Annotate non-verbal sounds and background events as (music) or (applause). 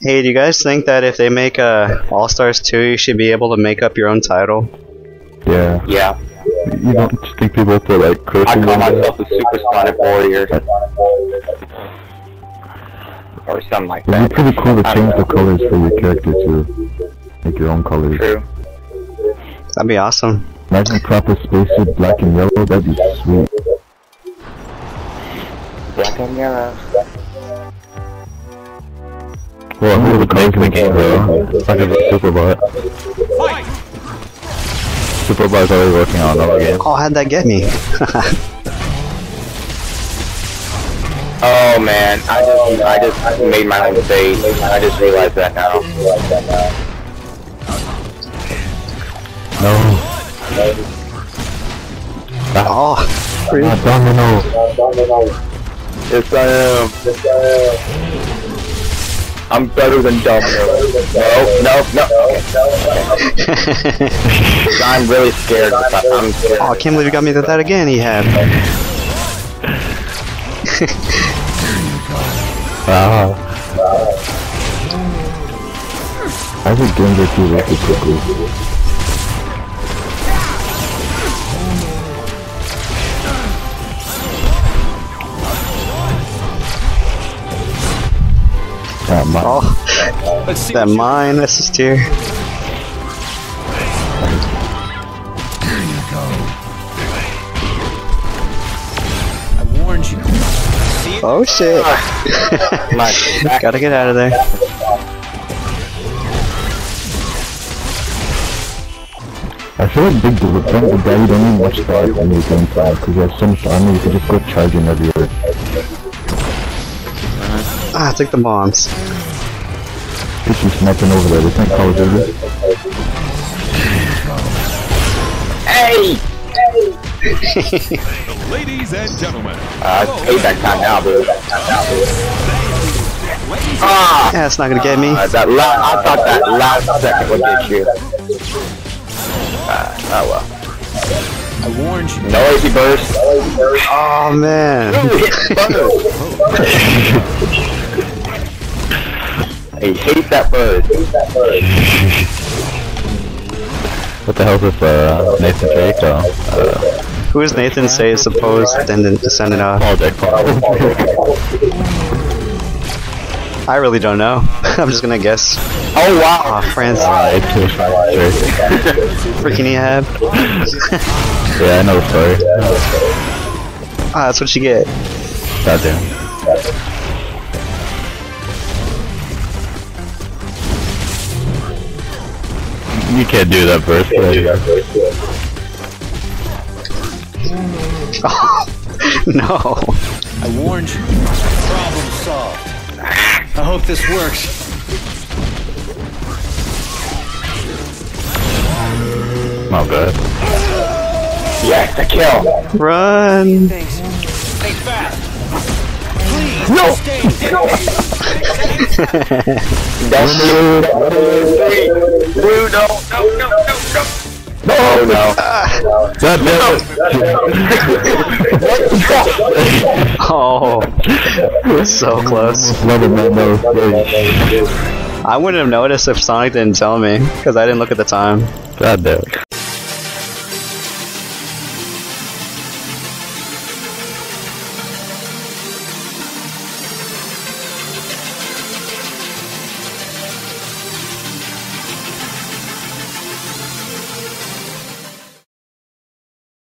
Hey, do you guys think that if they make uh, All Stars 2, you should be able to make up your own title? Yeah. Yeah. You don't think people have to like curse I call and- myself the Supersonic Warrior. Or something like It'd be pretty cool to change the colors for your character too. Make your own colors. True. That'd be awesome. Imagine proper spacesuit, black and yellow. That'd be sweet. Black and yellow. Well, who would make the game, bro? It's like a Superbot. Superbot's already working on another game. Oh, how'd that get me? (laughs) Oh man, I just I just made my own face. I just realized that now. No. oh, Ah, Domino. Yes, I am. Yes I am. I'm better than Domino. No, no, no. Okay. I'm really scared. I'm scared. oh, I can't believe you got me that, that again, he had. (laughs) Ah. I think games are too lucky quickly. My, Oh, Let's see that what you- mine assist here. I warned you. Oh shit. (laughs) My. (laughs) Gotta get out of there. I feel like Big Daddy, Big Daddy don't need much thought when you're game five because you have so much armor you can just go charging everywhere. Ah, take the bombs. Just you sniping over there. This ain't Call of Duty. Hey! (laughs) Ladies and gentlemen, Uh, it's payback time now, dude. Ah! Yeah, it's not gonna get me. Uh, that la- I thought that last second would get you. Uh, oh well. I warned you. Noisy burst. Oh man. (laughs) (laughs) I hate that bird. (laughs) What the hell is this, uh, Nathan Drake? Uh, uh, Who is Nathan say is supposed and then to send it off? Paul Drake. (laughs) I really don't know. (laughs) I'm just gonna guess. Oh wow. Ah, France. Alright, Drake. Freaking Ehab. Yeah, I know the story. Ah, that's what you get. Goddamn. You can't do that first. (laughs) no. I warned you. Problem solved. I hope this works. Oh, good. Yes, the kill. Run. Thanks. Stay fast. Please. No. Stay. (laughs) Don't shoot. Three. Blue, no, no, no, no, no. Oh no. God Oh. so close. Love it, man. No. I wouldn't have noticed if Sonic didn't tell me, because I didn't look at the time. God damn.